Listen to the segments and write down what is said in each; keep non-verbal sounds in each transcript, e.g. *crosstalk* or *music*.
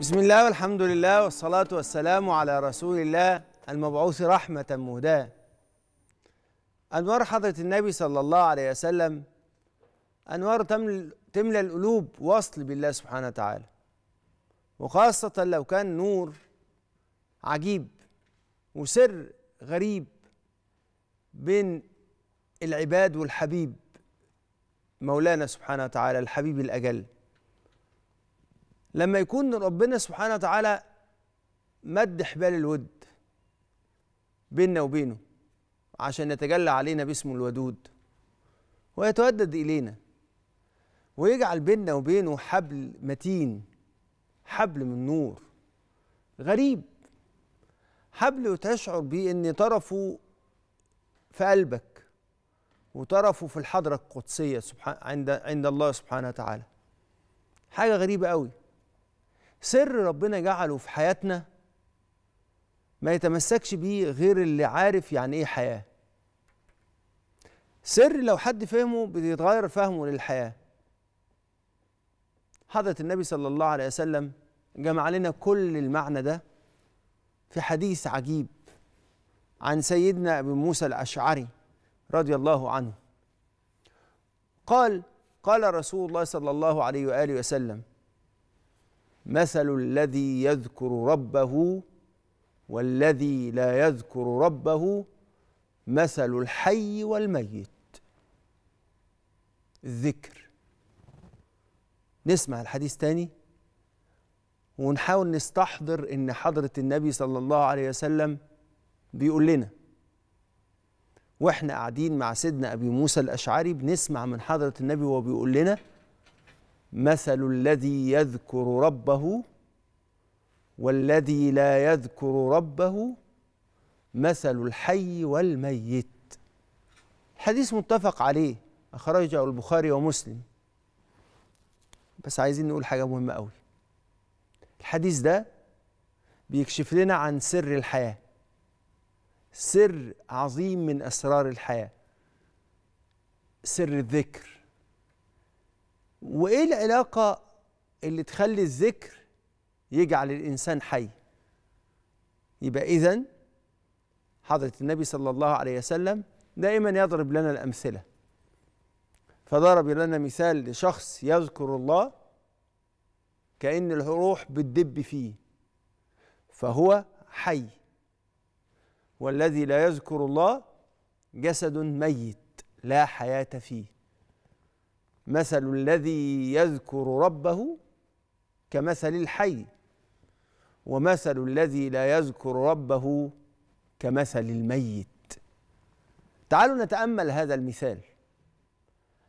بسم الله والحمد لله والصلاة والسلام على رسول الله المبعوث رحمة مهداة. أنوار حضرة النبي صلى الله عليه وسلم أنوار تمل- تملى القلوب وصل بالله سبحانه وتعالى. وخاصة لو كان نور عجيب وسر غريب بين العباد والحبيب مولانا سبحانه وتعالى الحبيب الأجل. لما يكون ربنا سبحانه وتعالى مد حبال الود بيننا وبينه عشان يتجلى علينا باسمه الودود ويتودد إلينا ويجعل بيننا وبينه حبل متين حبل من نور غريب حبل تشعر بيه إن طرفه في قلبك وطرفه في الحضرة القدسية سبحان عند عند الله سبحانه وتعالى. حاجة غريبة قوي سر ربنا جعله في حياتنا ما يتمسكش بيه غير اللي عارف يعني إيه حياة. سر لو حد فهمه بيتغير فهمه للحياة. حضرة النبي صلى الله عليه وسلم جمع لنا كل المعنى ده في حديث عجيب عن سيدنا أبي موسى الأشعري رضي الله عنه. قال قال رسول الله صلى الله عليه وآله وسلم مثل الذي يذكر ربه والذي لا يذكر ربه مثل الحي والميت. الذكر. نسمع الحديث تاني. ونحاول نستحضر إن حضرة النبي صلى الله عليه وسلم بيقول لنا وإحنا قاعدين مع سيدنا أبي موسى الأشعري بنسمع من حضرة النبي وهو بيقول لنا مثل الذي يذكر ربه والذي لا يذكر ربه مثل الحي والميت. حديث متفق عليه أخرجه البخاري ومسلم. بس عايزين نقول حاجة مهمة قوي الحديث ده بيكشف لنا عن سر الحياة. سر عظيم من أسرار الحياة. سر الذكر. وإيه العلاقة اللي تخلي الذكر يجعل الإنسان حي؟ يبقى اذا حضرة النبي صلى الله عليه وسلم دائما يضرب لنا الأمثلة. فضرب لنا مثال لشخص يذكر الله كأن الروح بتدب فيه فهو حي. والذي لا يذكر الله جسد ميت لا حياة فيه. مثل الذي يذكر ربه كمثل الحي ومثل الذي لا يذكر ربه كمثل الميت. تعالوا نتأمل هذا المثال.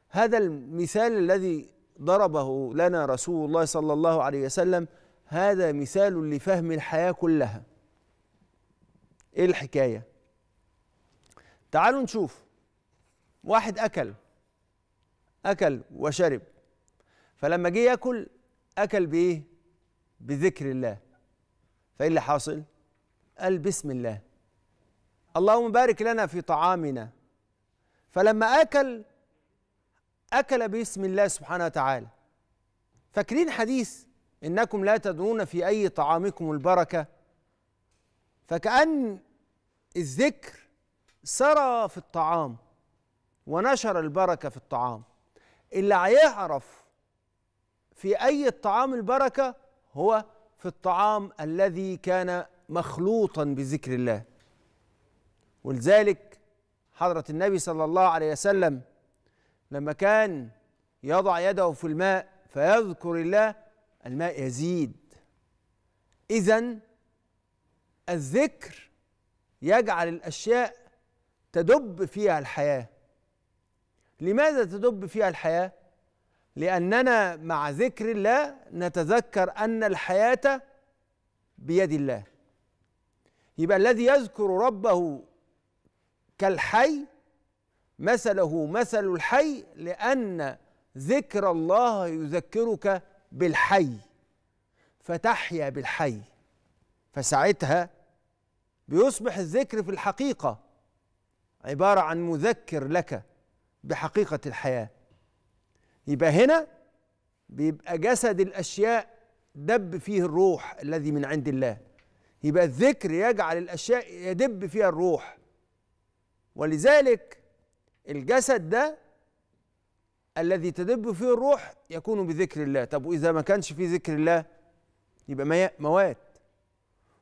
هذا المثال الذي ضربه لنا رسول الله صلى الله عليه وسلم هذا مثال لفهم الحياة كلها. إيه الحكاية؟ تعالوا نشوف. واحد أكل. أكل وشرب. فلما جه يأكل أكل بإيه؟ بذكر الله. فإيه اللي حاصل؟ قال بسم الله. اللهم بارك لنا في طعامنا. فلما أكل أكل باسم الله سبحانه وتعالى. فاكرين حديث؟ إنكم لا تدرون في أي طعامكم البركة. فكأن الذكر سرى في الطعام ونشر البركة في الطعام. اللي هيعرف في أي الطعام البركة هو في الطعام الذي كان مخلوطا بذكر الله. ولذلك حضرة النبي صلى الله عليه وسلم لما كان يضع يده في الماء فيذكر الله الماء يزيد. إذا الذكر يجعل الأشياء تدب فيها الحياة. لماذا تدب فيها الحياة؟ لأننا مع ذكر الله نتذكر أن الحياة بيد الله. يبقى الذي يذكر ربه كالحي مثله مثل الحي لأن ذكر الله يذكرك بالحي فتحيا بالحي فساعتها بيصبح الذكر في الحقيقة عبارة عن مذكر لك. بحقيقة الحياة. يبقى هنا بيبقى جسد الأشياء دب فيه الروح الذي من عند الله. يبقى الذكر يجعل الأشياء يدب فيها الروح. ولذلك الجسد ده الذي تدب فيه الروح يكون بذكر الله. طب وإذا ما كانش فيه ذكر الله يبقى موات.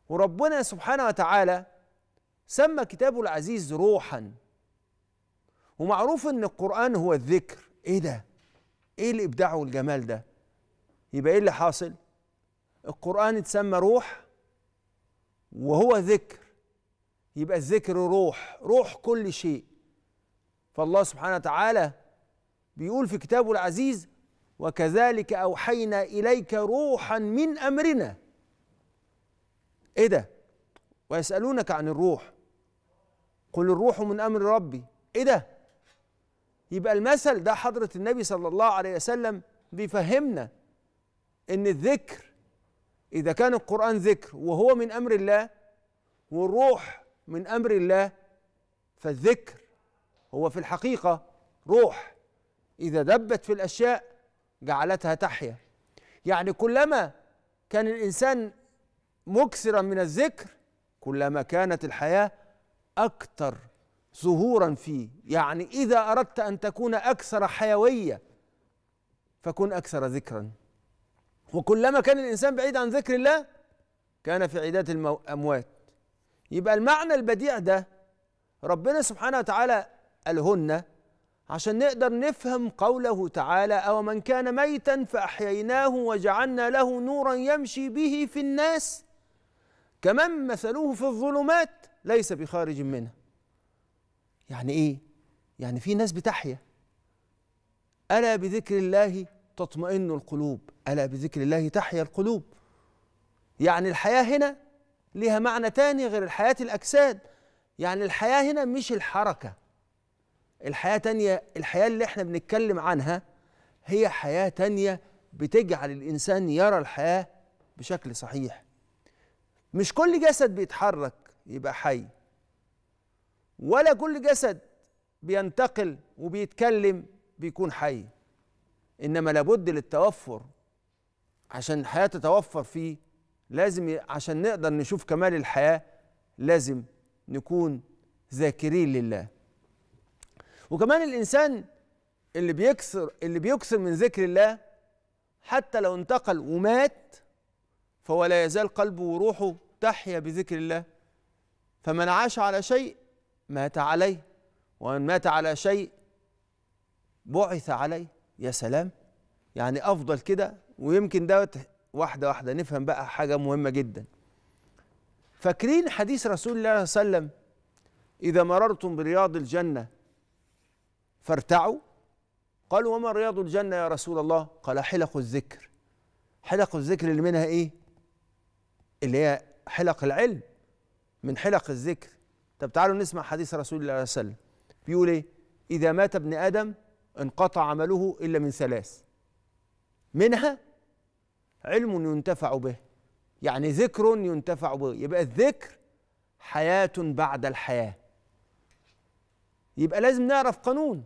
وربنا سبحانه وتعالى سمى كتابه العزيز روحا. ومعروف إن القرآن هو الذكر. إيه ده؟ إيه الإبداع والجمال ده؟ يبقى إيه اللي حاصل؟ القرآن اتسمى روح وهو ذكر. يبقى الذكر روح روح كل شيء. فالله سبحانه وتعالى بيقول في كتابه العزيز وكذلك أوحينا إليك روحا من أمرنا. إيه ده؟ ويسألونك عن الروح. قل الروح من أمر ربي. إيه ده؟ يبقى المثل ده حضرة النبي صلى الله عليه وسلم بيفهمنا إن الذكر إذا كان القرآن ذكر وهو من أمر الله والروح من أمر الله فالذكر هو في الحقيقة روح. إذا دبت في الأشياء جعلتها تحيا. يعني كلما كان الإنسان مكثرا من الذكر كلما كانت الحياة أكثر ظهورا فيه. يعني إذا أردت أن تكون أكثر حيوية فكن أكثر ذكرا. وكلما كان الإنسان بعيد عن ذكر الله كان في عداد الأموات. يبقى المعنى البديع ده ربنا سبحانه وتعالى قالهن عشان نقدر نفهم قوله تعالى أو من كان ميتا فأحييناه وجعلنا له نورا يمشي به في الناس كمن مثلوه في الظلمات ليس بخارج منها يعني إيه؟ يعني في ناس بتحيا. ألا بذكر الله تطمئن القلوب؟ ألا بذكر الله تحيا القلوب؟ يعني الحياة هنا لها معنى تاني غير الحياة الأجساد. يعني الحياة هنا مش الحركة. الحياة تانية الحياة اللي إحنا بنتكلم عنها هي حياة تانية بتجعل الإنسان يرى الحياة بشكل صحيح. مش كل جسد بيتحرك يبقى حي. ولا كل جسد بينتقل وبيتكلم بيكون حي. إنما لابد للتوفر. عشان الحياة تتوفر فيه لازم عشان نقدر نشوف كمال الحياة لازم نكون ذاكرين لله. وكمان الإنسان اللي بيكثر اللي بيكثر من ذكر الله حتى لو انتقل ومات فهو لا يزال قلبه وروحه تحيا بذكر الله. فمن عاش على شيء مات عليه ومن مات على شيء بعث عليه. يا سلام! يعني أفضل كده ويمكن دوت واحدة واحدة نفهم بقى حاجة مهمة جدا. فاكرين حديث رسول الله صلى الله عليه وسلم؟ إذا مررتم برياض الجنة فارتعوا. قالوا وما رياض الجنة يا رسول الله؟ قال حلق الذكر. حلق الذكر اللي منها إيه؟ اللي هي حلق العلم. من حلق الذكر. طب تعالوا نسمع حديث رسول الله صلى الله عليه وسلم. بيقول إيه؟ إذا مات ابن آدم انقطع عمله إلا من ثلاث. منها علم ينتفع به يعني ذكر ينتفع به. يبقى الذكر حياة بعد الحياة. يبقى لازم نعرف قانون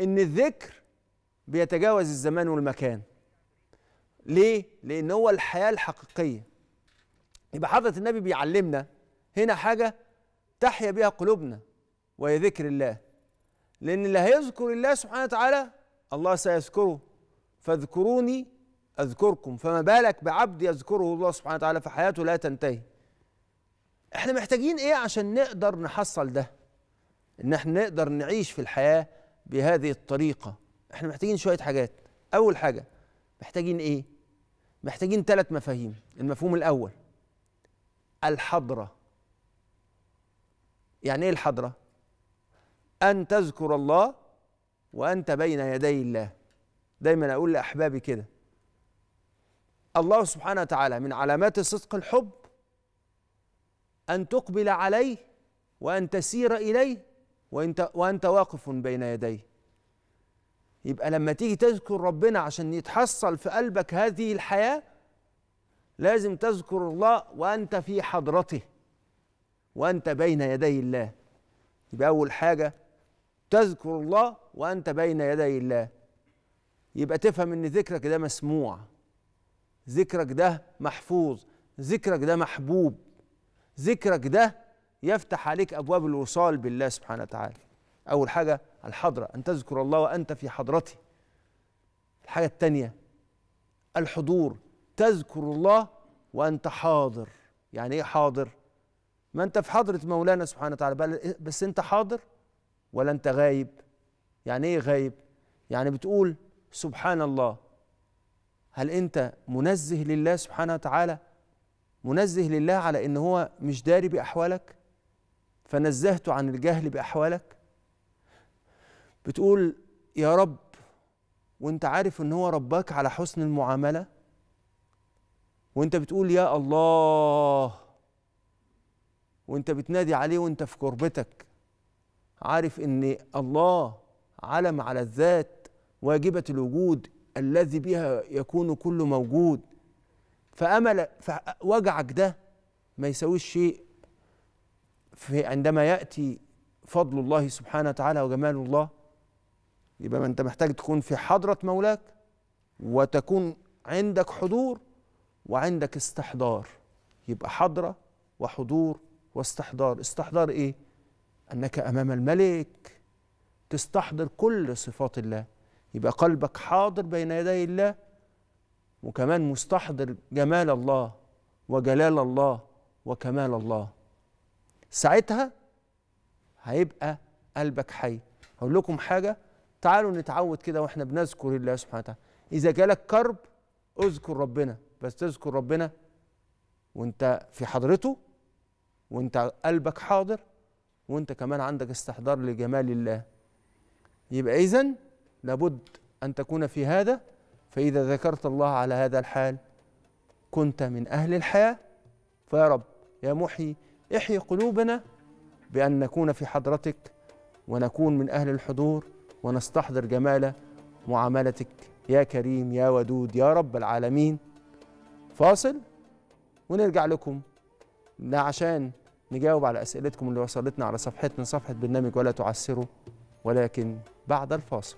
إن الذكر بيتجاوز الزمان والمكان. ليه؟ لأن هو الحياة الحقيقية. يبقى حضرة النبي بيعلمنا هنا حاجة تحيا بها قلوبنا وهي ذكر الله. لأن اللي هيذكر الله سبحانه وتعالى الله سيذكره. فاذكروني أذكركم. فما بالك بعبد يذكره الله سبحانه وتعالى فحياته لا تنتهي. إحنا محتاجين إيه عشان نقدر نحصل ده؟ إن إحنا نقدر نعيش في الحياة بهذه الطريقة. إحنا محتاجين شوية حاجات. أول حاجة محتاجين إيه؟ محتاجين ثلاث مفاهيم. المفهوم الأول الحضرة. يعني إيه الحضرة؟ أن تذكر الله وأنت بين يدي الله. دايما أقول لأحبابي كده. الله سبحانه وتعالى من علامات صدق الحب أن تقبل عليه وأن تسير إليه وأنت, وأنت واقف بين يديه. يبقى لما تيجي تذكر ربنا عشان يتحصل في قلبك هذه الحياة لازم تذكر الله وأنت في حضرته. وأنت بين يدي الله. يبقى أول حاجة تذكر الله وأنت بين يدي الله. يبقى تفهم إن ذكرك ده مسموع. ذكرك ده محفوظ. ذكرك ده محبوب. ذكرك ده يفتح عليك أبواب الوصال بالله سبحانه وتعالى. أول حاجة الحضرة أن تذكر الله وأنت في حضرته. الحاجة الثانية الحضور تذكر الله وأنت حاضر. يعني إيه حاضر؟ ما انت في حضرة مولانا سبحانه وتعالى بس انت حاضر ولا انت غايب؟ يعني إيه غايب؟ يعني بتقول سبحان الله. هل انت منزه لله سبحانه وتعالى؟ منزه لله على ان هو مش داري بأحوالك؟ فنزهته عن الجهل بأحوالك؟ بتقول يا رب وانت عارف ان هو رباك على حسن المعاملة؟ وانت بتقول يا الله وانت بتنادي عليه وانت في كربتك عارف ان الله علم على الذات واجبة الوجود الذي بها يكون كل موجود. فأمل فوجعك ده ما يسويش شيء. في عندما يأتي فضل الله سبحانه وتعالى وجمال الله يبقى ما انت محتاج تكون في حضرة مولاك وتكون عندك حضور وعندك استحضار. يبقى حضرة وحضور واستحضار. استحضار إيه؟ أنك أمام الملك تستحضر كل صفات الله. يبقى قلبك حاضر بين يدي الله وكمان مستحضر جمال الله وجلال الله وكمال الله. ساعتها هيبقى قلبك حي. هقول لكم حاجة تعالوا نتعود كده وإحنا بنذكر الله سبحانه وتعالى. إذا جالك كرب اذكر ربنا. بس تذكر ربنا وأنت في حضرته وانت قلبك حاضر وانت كمان عندك استحضار لجمال الله. يبقى اذا لابد أن تكون في هذا فإذا ذكرت الله على هذا الحال كنت من أهل الحياة فيا رب يا محيي احيي قلوبنا بأن نكون في حضرتك ونكون من أهل الحضور ونستحضر جمال معاملتك. يا كريم يا ودود يا رب العالمين. فاصل ونرجع لكم. عشان نجاوب على أسئلتكم اللي وصلتنا على صفحتنا صفحة برنامج ولا تعسروا ولكن بعد الفاصل.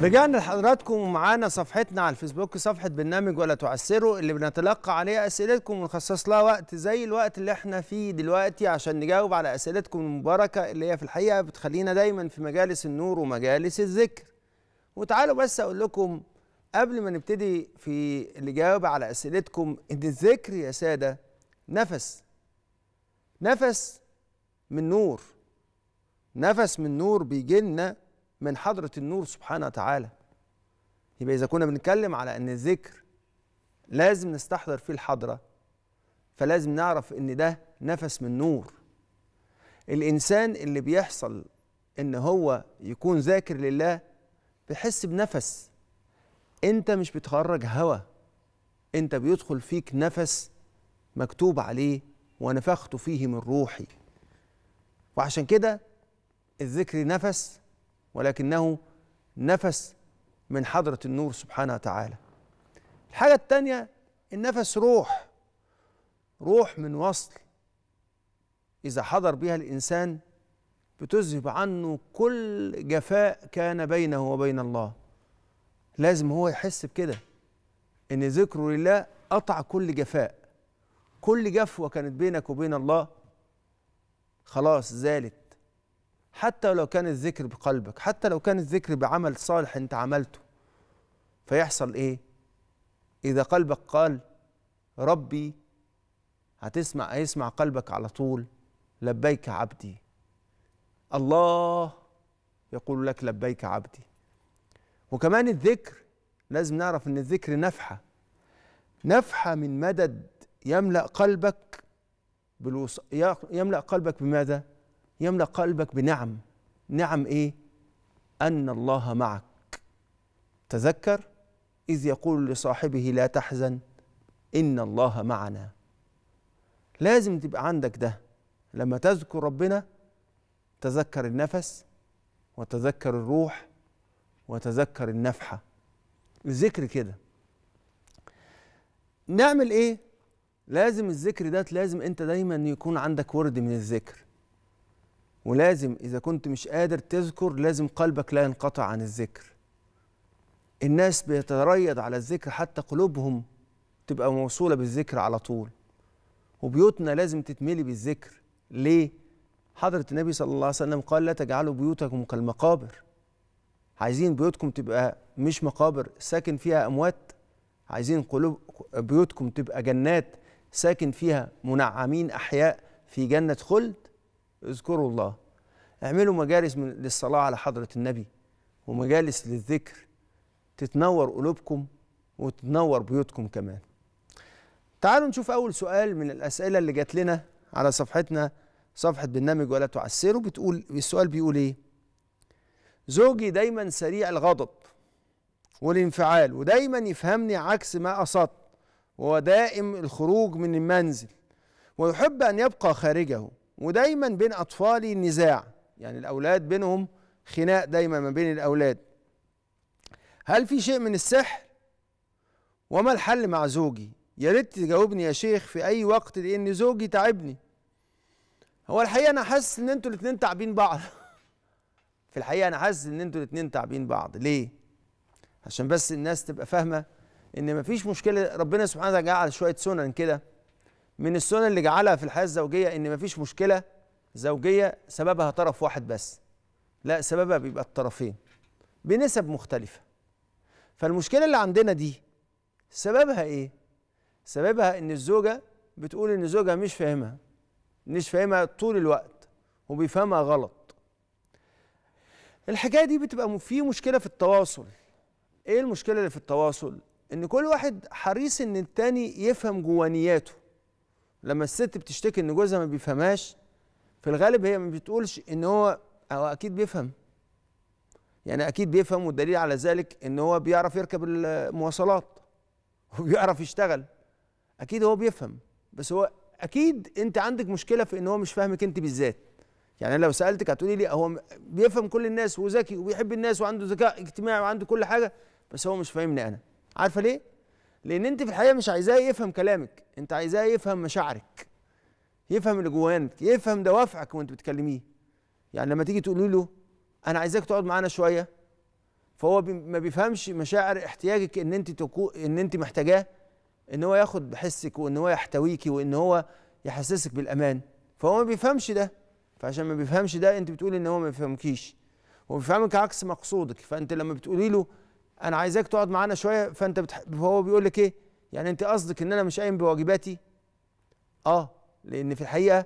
رجعنا لحضراتكم ومعانا صفحتنا على الفيسبوك صفحة برنامج ولا تعسروا اللي بنتلقى عليها أسئلتكم ونخصص لها وقت زي الوقت اللي إحنا فيه دلوقتي عشان نجاوب على أسئلتكم المباركة اللي هي في الحقيقة بتخلينا دايما في مجالس النور ومجالس الذكر. وتعالوا بس أقول لكم قبل ما نبتدي في الإجابة على أسئلتكم إن الذكر يا سادة نفس. نفس من نور. نفس من نور بيجي لنا من حضرة النور سبحانه وتعالى. يبقى إذا كنا بنتكلم على أن الذكر لازم نستحضر فيه الحضرة فلازم نعرف أن ده نفس من نور. الإنسان اللي بيحصل أن هو يكون ذاكر لله بيحس بنفس. أنت مش بتخرج هوا. أنت بيدخل فيك نفس مكتوب عليه ونفخت فيه من روحي. وعشان كده الذكر نفس ولكنه نفس من حضرة النور سبحانه وتعالى. الحاجة الثانية النفس روح. روح من وصل. إذا حضر بها الإنسان بتذهب عنه كل جفاء كان بينه وبين الله. لازم هو يحس بكده إن ذكره لله قطع كل جفاء. كل جفوة كانت بينك وبين الله خلاص زالت. حتى لو كان الذكر بقلبك حتى لو كان الذكر بعمل صالح أنت عملته. فيحصل إيه؟ إذا قلبك قال ربي هتسمع هيسمع قلبك على طول لبيك عبدي. الله يقول لك لبيك عبدي. وكمان الذكر لازم نعرف إن الذكر نفحة. نفحة من مدد يملأ قلبك بالوص... يملأ قلبك بماذا؟ يملأ قلبك بنعم. نعم إيه؟ أن الله معك. تذكر؟ إذ يقول لصاحبه لا تحزن إن الله معنا. لازم تبقى عندك ده. لما تذكر ربنا تذكر النفس وتذكر الروح وتذكر النفحة. الذكر كده. نعمل إيه؟ لازم الذكر ده لازم أنت دايما يكون عندك ورد من الذكر. ولازم إذا كنت مش قادر تذكر لازم قلبك لا ينقطع عن الذكر. الناس بيتريض على الذكر حتى قلوبهم تبقى موصولة بالذكر على طول. وبيوتنا لازم تتملي بالذكر. ليه؟ حضرة النبي صلى الله عليه وسلم قال لا تجعلوا بيوتكم كالمقابر. عايزين بيوتكم تبقى مش مقابر ساكن فيها أموات. عايزين قلوب بيوتكم تبقى جنات ساكن فيها منعمين أحياء في جنة خلد. اذكروا الله. اعملوا مجالس للصلاة على حضرة النبي ومجالس للذكر. تتنور قلوبكم وتنور بيوتكم كمان. تعالوا نشوف أول سؤال من الأسئلة اللي جات لنا على صفحتنا صفحة برنامج ولا تعسروا. بتقول السؤال بيقول إيه؟ زوجي دايما سريع الغضب والانفعال ودايما يفهمني عكس ما قصدت وهو دائم الخروج من المنزل ويحب أن يبقى خارجه ودايما بين أطفالي نزاع. يعني الأولاد بينهم خناق دايما ما بين الأولاد. هل في شيء من السحر؟ وما الحل مع زوجي؟ يا ريت تجاوبني يا شيخ في أي وقت لأن زوجي تعبني. هو الحقيقة أنا حاسس إن أنتوا الاثنين تعبين بعض. *laughs* في الحقيقة أنا حاسس إن أنتوا الاثنين تعبين بعض. ليه؟ عشان بس الناس تبقى فاهمة إن مفيش مشكلة. ربنا سبحانه وتعالى جعل شوية سنن كده. من السنن اللي جعلها في الحياة الزوجية إن مفيش مشكلة زوجية سببها طرف واحد بس. لا سببها بيبقى الطرفين. بنسب مختلفة. فالمشكلة اللي عندنا دي سببها إيه؟ سببها إن الزوجة بتقول إن زوجها مش فاهمها مش فاهمها طول الوقت وبيفهمها غلط. الحكاية دي بتبقى في مشكلة في التواصل. إيه المشكلة اللي في التواصل؟ إن كل واحد حريص إن التاني يفهم جوانياته لما الست بتشتكي إن جوزها ما بيفهمهاش في الغالب هي ما بتقولش إن هو هو أكيد بيفهم. يعني أكيد بيفهم والدليل على ذلك إن هو بيعرف يركب المواصلات *laughs* وبيعرف يشتغل. أكيد هو بيفهم بس هو أكيد أنت عندك مشكلة في إن هو مش فاهمك أنت بالذات. يعني لو سألتك هتقولي لي هو بيفهم كل الناس وذكي وبيحب الناس وعنده ذكاء اجتماعي وعنده كل حاجة بس هو مش فاهمني أنا. عارفة ليه؟ لأن أنت في الحقيقة مش عايزاه يفهم كلامك أنت عايزاه يفهم مشاعرك يفهم اللي جواك يفهم دوافعك وأنت بتكلميه. يعني لما تيجي تقولي له أنا عايزاك تقعد معانا شوية فهو بي ما بيفهمش مشاعر احتياجك إن أنت تكو إن أنت محتاجاه إن هو ياخد بحسك وإن هو يحتويكي وإن هو يحسسك بالأمان. فهو ما بيفهمش ده. فعشان ما بيفهمش ده انت بتقولي ان هو ما بيفهمكيش. هو بيفهمك عكس مقصودك فانت لما بتقولي له أنا عايزاك تقعد معانا شوية فانت بتح... فهو بيقول لك إيه؟ يعني انت قصدك ان أنا مش قايم بواجباتي؟ آه لأن في الحقيقة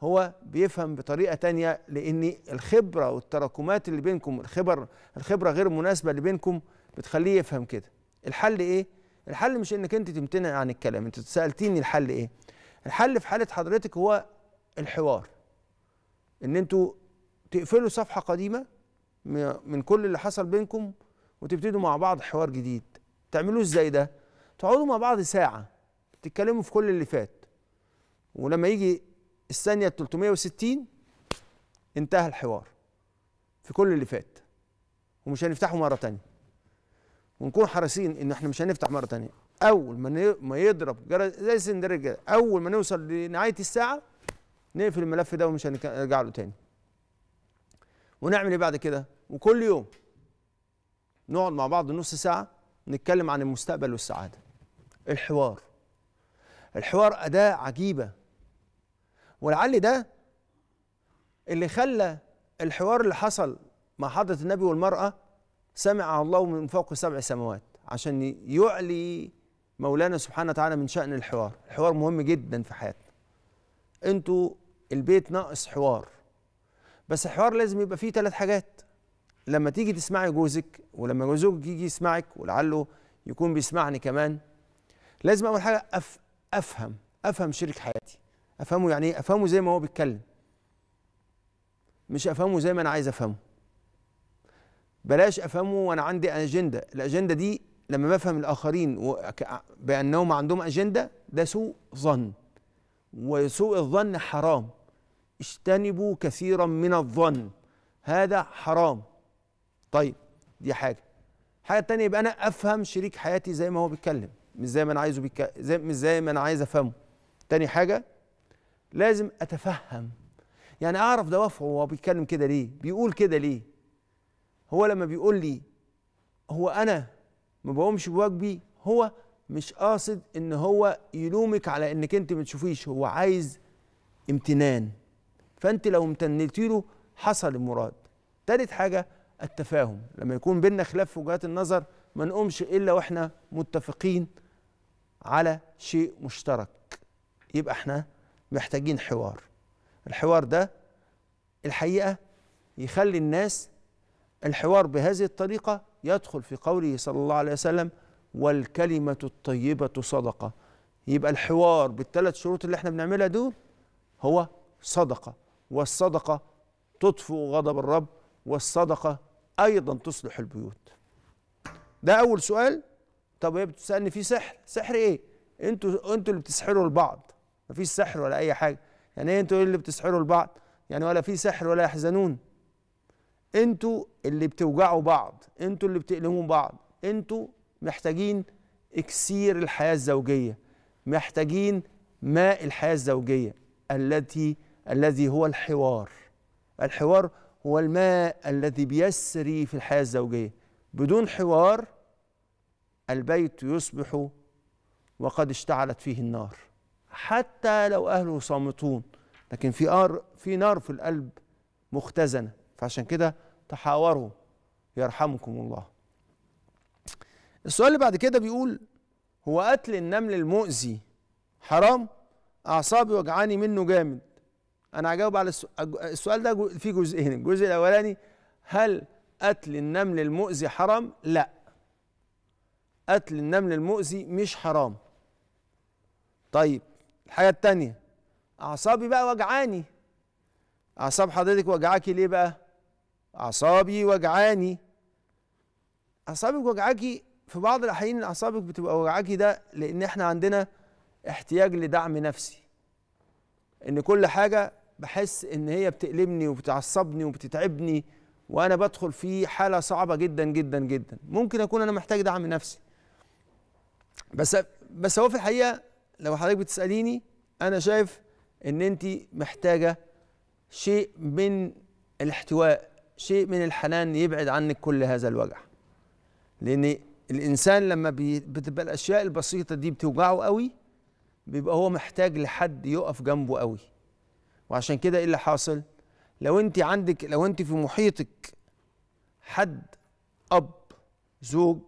هو بيفهم بطريقة تانية لأن الخبرة والتراكمات اللي بينكم الخبر الخبرة غير المناسبه اللي بينكم بتخليه يفهم كده. الحل إيه؟ الحل مش انك انت تمتنع عن الكلام انت سألتيني الحل إيه؟ الحل في حالة حضرتك هو الحوار. إن أنتوا تقفلوا صفحة قديمة من كل اللي حصل بينكم وتبتدوا مع بعض حوار جديد. تعملوه إزاي ده؟ تقعدوا مع بعض ساعة تتكلموا في كل اللي فات. ولما يجي الثانية 360 انتهى الحوار في كل اللي فات. ومش هنفتحه مرة تانية. ونكون حريصين إن إحنا مش هنفتح مرة تانية. أول ما ما يضرب زي سندريلا أول ما نوصل لنهاية الساعة نقفل الملف ده ومش هنرجع له تاني. ونعمل إيه بعد كده؟ وكل يوم نقعد مع بعض نص ساعة نتكلم عن المستقبل والسعادة. الحوار. الحوار أداة عجيبة. ولعل ده اللي خلى الحوار اللي حصل مع حضرة النبي والمرأة سمع الله من فوق سبع سماوات عشان يعلي مولانا سبحانه وتعالى من شأن الحوار. الحوار مهم جدا في حياتنا. أنتوا البيت ناقص حوار. بس الحوار لازم يبقى فيه ثلاث حاجات. لما تيجي تسمعي جوزك ولما جوزك يجي يسمعك ولعله يكون بيسمعني كمان لازم أول حاجة أف أفهم أفهم شريك حياتي. أفهمه يعني إيه؟ أفهمه زي ما هو بيتكلم. مش أفهمه زي ما أنا عايز أفهمه. بلاش أفهمه وأنا عندي أجندة. الأجندة دي لما بفهم الآخرين بأنهم عندهم أجندة ده سوء ظن. وسوء الظن حرام. اجتنبوا كثيرا من الظن. هذا حرام. طيب دي حاجة. الحاجة الثانية يبقى أنا أفهم شريك حياتي زي ما هو بيتكلم مش زي ما أنا عايزه بيك... زي مش زي ما أنا عايز أفهمه. تاني حاجة لازم أتفهم. يعني أعرف دوافعه وهو بيتكلم كده ليه؟ بيقول كده ليه؟ هو لما بيقول لي هو أنا ما بقومش بواجبي هو مش قاصد إن هو يلومك على إنك أنت ما تشوفيش هو عايز امتنان. فأنت لو امتنتي له حصل المراد. تالت حاجة التفاهم. لما يكون بينا خلاف في وجهات النظر ما نقومش إلا وإحنا متفقين على شيء مشترك. يبقى إحنا محتاجين حوار. الحوار ده الحقيقة يخلي الناس الحوار بهذه الطريقة يدخل في قوله صلى الله عليه وسلم والكلمة الطيبة صدقة. يبقى الحوار بالثلاث شروط اللي إحنا بنعملها دول هو صدقة. والصدقة تطفئ غضب الرب والصدقة أيضا تصلح البيوت. ده أول سؤال. طب هي بتسألني في سحر؟ سحر إيه؟ أنتوا أنتوا اللي بتسحروا البعض مفيش سحر ولا أي حاجة. يعني إيه أنتوا اللي بتسحروا البعض يعني ولا في سحر ولا يحزنون. أنتوا اللي بتوجعوا بعض. أنتوا اللي بتألموا بعض. أنتوا محتاجين إكسير الحياة الزوجية. محتاجين ماء الحياة الزوجية. التي الذي هو الحوار. الحوار هو الماء الذي بيسري في الحياة الزوجية. بدون حوار البيت يصبح وقد اشتعلت فيه النار. حتى لو أهله صامتون لكن في نار في نار في القلب مختزنة. فعشان كده تحاوروا يرحمكم الله. السؤال اللي بعد كده بيقول هو قتل النمل المؤذي حرام؟ أعصابي وجعاني منه جامد. أنا هجاوب على السؤال ده فيه جزئين. الجزء الأولاني هل قتل النمل المؤذي حرام؟ لا. قتل النمل المؤذي مش حرام. طيب الحاجة الثانية أعصابي بقى وجعاني. أعصاب حضرتك وجعاكي ليه بقى؟ أعصابي وجعاني. أعصابك وجعاكي في بعض الأحيان أعصابك بتبقى وجعاكي ده لأن إحنا عندنا احتياج لدعم نفسي. إن كل حاجة بحس إن هي بتألمني وبتعصبني وبتتعبني وأنا بدخل في حالة صعبة جدا جدا جدا. ممكن أكون أنا محتاج دعم نفسي. بس بس هو في الحقيقة لو حضرتك بتسأليني أنا شايف إن انت محتاجة شيء من الاحتواء شيء من الحنان يبعد عنك كل هذا الوجع. لأن الإنسان لما بتبقى الأشياء البسيطة دي بتوجعه قوي بيبقى هو محتاج لحد يقف جنبه قوي. وعشان كده إيه اللي حاصل؟ لو أنت عندك لو أنت في محيطك حد أب زوج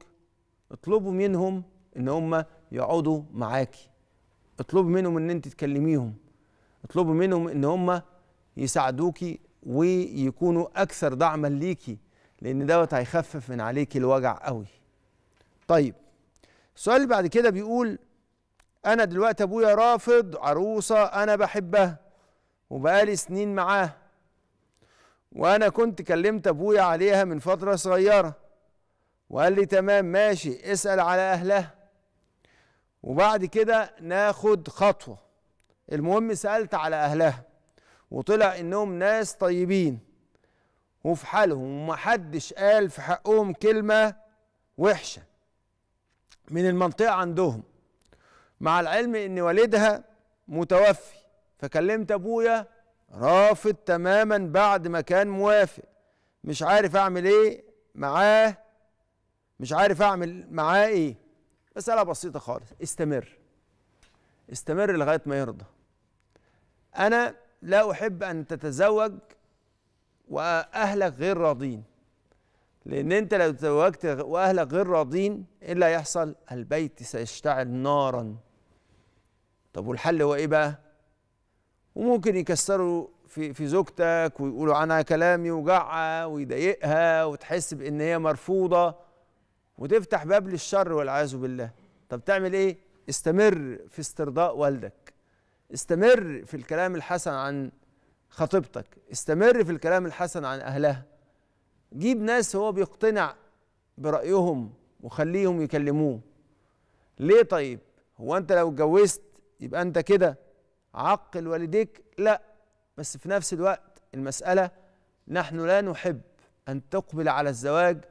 اطلبوا منهم إن هم يقعدوا معاكي اطلبوا منهم إن أنت تكلميهم. اطلبوا منهم إن هم يساعدوكي ويكونوا أكثر دعما ليكي لأن دوت هيخفف من عليكي الوجع قوي. طيب السؤال اللي بعد كده بيقول أنا دلوقتي أبويا رافض عروسة أنا بحبها. وبقالي سنين معاه. وأنا كنت كلمت أبويا عليها من فترة صغيرة. وقال لي تمام ماشي اسأل على أهلها. وبعد كده ناخد خطوة. المهم سألت على أهلها. وطلع إنهم ناس طيبين. وفي حالهم ومحدش قال في حقهم كلمة وحشة من المنطقة عندهم. مع العلم إن والدها متوفي. فكلمت أبويا رافض تماما بعد ما كان موافق. مش عارف أعمل إيه معاه مش عارف أعمل معاه إيه. مسألة بسيطة خالص. استمر. استمر لغاية ما يرضى. أنا لا أحب أن تتزوج وأهلك غير راضين. لأن أنت لو تزوجت وأهلك غير راضين إيه اللي هيحصل؟ البيت سيشتعل نارا. طب والحل هو إيه بقى؟ وممكن يكسروا في في زوجتك ويقولوا عنها كلام يوجعها ويضايقها وتحس بإن هي مرفوضة وتفتح باب للشر والعياذ بالله. طب تعمل إيه؟ استمر في استرضاء والدك. استمر في الكلام الحسن عن خطيبتك. استمر في الكلام الحسن عن أهلها. جيب ناس هو بيقتنع برأيهم وخليهم يكلموه. ليه طيب؟ هو أنت لو اتجوزت يبقى أنت كده. عقل والديك؟ لا. بس في نفس الوقت المسألة نحن لا نحب أن تقبل على الزواج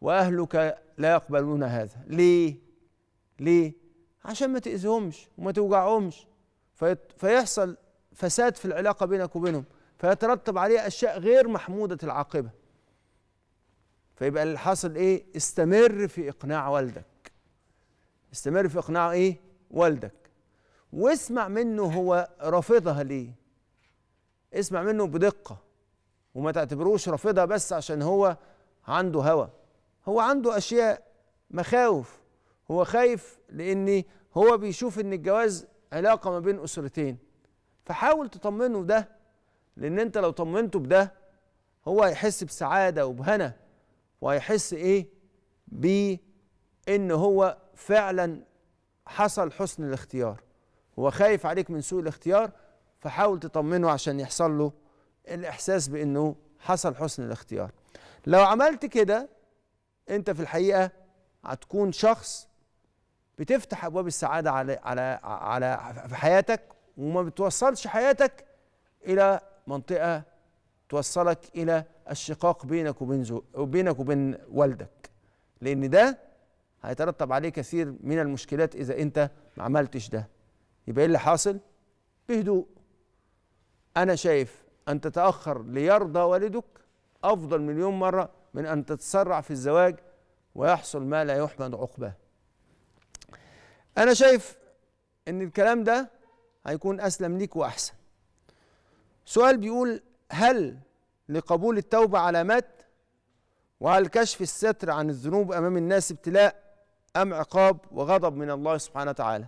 وأهلك لا يقبلون هذا. ليه؟ ليه؟ عشان ما تأذيهمش وما توجعهمش. فيحصل فساد في العلاقة بينك وبينهم. فيترتب عليه أشياء غير محمودة العاقبة. فيبقى اللي حاصل إيه؟ استمر في إقناع والدك. استمر في إقناع إيه؟ والدك. واسمع منه هو رافضها ليه. اسمع منه بدقة وما تعتبروش رافضها بس عشان هو عنده هوى. هو عنده أشياء مخاوف. هو خايف لأن هو بيشوف إن الجواز علاقة ما بين أسرتين. فحاول تطمنه ده لأن أنت لو طمنته بده هو هيحس بسعادة وبهنا وهيحس إيه؟ بإن هو فعلا حصل حسن الاختيار. هو خايف عليك من سوء الاختيار فحاول تطمنه عشان يحصل له الإحساس بإنه حصل حسن الاختيار. لو عملت كده أنت في الحقيقة هتكون شخص بتفتح أبواب السعادة على على على في حياتك وما بتوصلش حياتك إلى منطقة توصلك إلى الشقاق بينك وبين زو وبين والدك. لأن ده هيترتب عليه كثير من المشكلات إذا أنت ما عملتش ده. يبقى إيه اللي حاصل؟ بهدوء. أنا شايف أن تتأخر ليرضى والدك أفضل مليون مرة من أن تتسرع في الزواج ويحصل ما لا يحمد عقباه. أنا شايف إن الكلام ده هيكون أسلم ليك وأحسن. سؤال بيقول هل لقبول التوبة علامات؟ وهل كشف الستر عن الذنوب أمام الناس ابتلاء أم عقاب وغضب من الله سبحانه وتعالى؟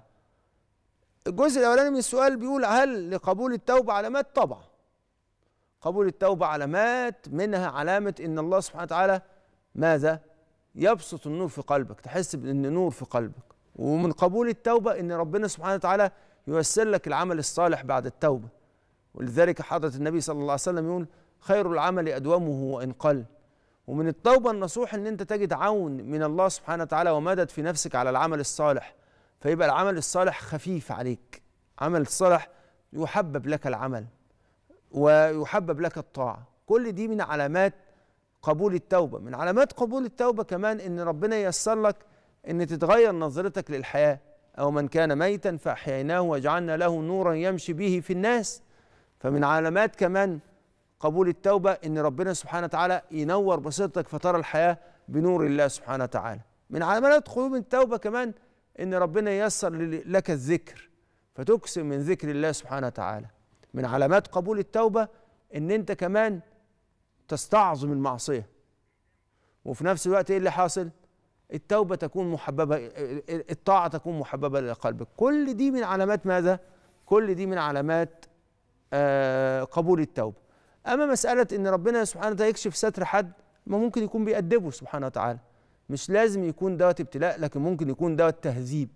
الجزء الأولاني من السؤال بيقول هل لقبول التوبة علامات طبعا. قبول التوبة علامات منها علامة إن الله سبحانه وتعالى ماذا؟ يبسط النور في قلبك. تحس بإن نور في قلبك. ومن قبول التوبة إن ربنا سبحانه وتعالى ييسر لك العمل الصالح بعد التوبة. ولذلك حضرة النبي صلى الله عليه وسلم يقول خير العمل أدومه وإن قل. ومن التوبة النصوح إن أنت تجد عون من الله سبحانه وتعالى ومدد في نفسك على العمل الصالح. فيبقى العمل الصالح خفيف عليك. عمل الصالح يحبب لك العمل ويحبب لك الطاعة. كل دي من علامات قبول التوبة. من علامات قبول التوبة كمان إن ربنا ييسر لك إن تتغير نظرتك للحياة. أو من كان ميتا فأحييناه وجعلنا له نورا يمشي به في الناس. فمن علامات كمان قبول التوبة إن ربنا سبحانه وتعالى ينور بصيرتك فترى الحياة بنور الله سبحانه وتعالى. من علامات قبول التوبة كمان إن ربنا ييسر لك الذكر فتكسر من ذكر الله سبحانه وتعالى. من علامات قبول التوبة إن أنت كمان تستعظم المعصية. وفي نفس الوقت إيه اللي حاصل؟ التوبة تكون محببة الطاعة تكون محببة إلى قلبك كل دي من علامات ماذا؟ كل دي من علامات آه قبول التوبة. أما مسألة إن ربنا سبحانه وتعالى يكشف ستر حد ما ممكن يكون بيأدبه سبحانه وتعالى. مش لازم يكون دوت ابتلاء لكن ممكن يكون دوت تهذيب.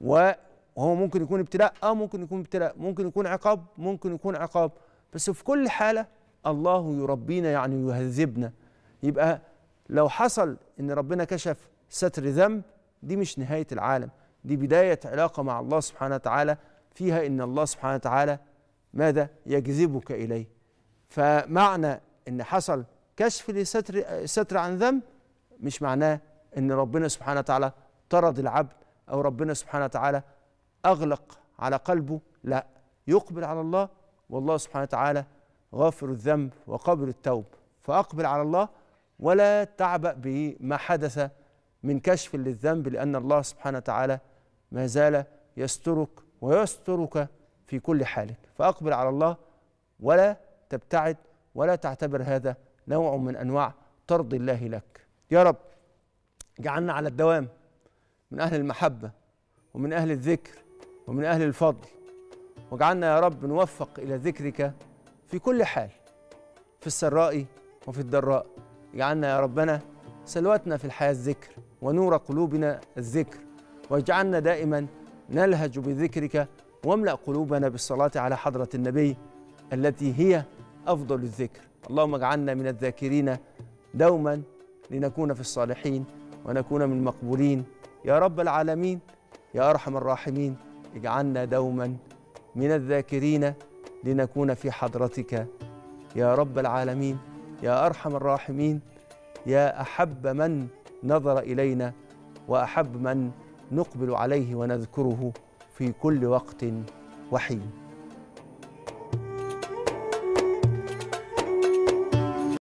وهو ممكن يكون ابتلاء آه ممكن يكون ابتلاء ممكن يكون عقاب ممكن يكون عقاب. بس في كل حالة الله يربينا يعني يهذبنا. يبقى لو حصل إن ربنا كشف ستر ذنب دي مش نهاية العالم. دي بداية علاقة مع الله سبحانه وتعالى فيها إن الله سبحانه وتعالى ماذا؟ يجذبك إليه. فمعنى إن حصل كشف لستر ستر عن ذنب مش معناه إن ربنا سبحانه وتعالى طرد العبد أو ربنا سبحانه وتعالى أغلق على قلبه لا. يقبل على الله والله سبحانه وتعالى غافر الذنب وقابل التوب. فأقبل على الله ولا تعبأ بما حدث من كشف للذنب لأن الله سبحانه وتعالى ما زال يسترك ويسترك في كل حالك فأقبل على الله ولا تبتعد ولا تعتبر هذا نوع من أنواع طرد الله لك. يا رب جعلنا على الدوام من أهل المحبة ومن أهل الذكر ومن أهل الفضل واجعلنا يا رب نوفق إلى ذكرك في كل حال في السراء وفي الضراء. اجعلنا يا ربنا سلوتنا في الحياة الذكر ونور قلوبنا الذكر واجعلنا دائما نلهج بذكرك واملأ قلوبنا بالصلاة على حضرة النبي التي هي أفضل الذكر. اللهم اجعلنا من الذاكرين دوما لنكون في الصالحين ونكون من المقبولين. يا رب العالمين يا أرحم الراحمين اجعلنا دوما من الذاكرين لنكون في حضرتك. يا رب العالمين يا أرحم الراحمين يا أحب من نظر إلينا وأحب من نقبل عليه ونذكره في كل وقت وحين.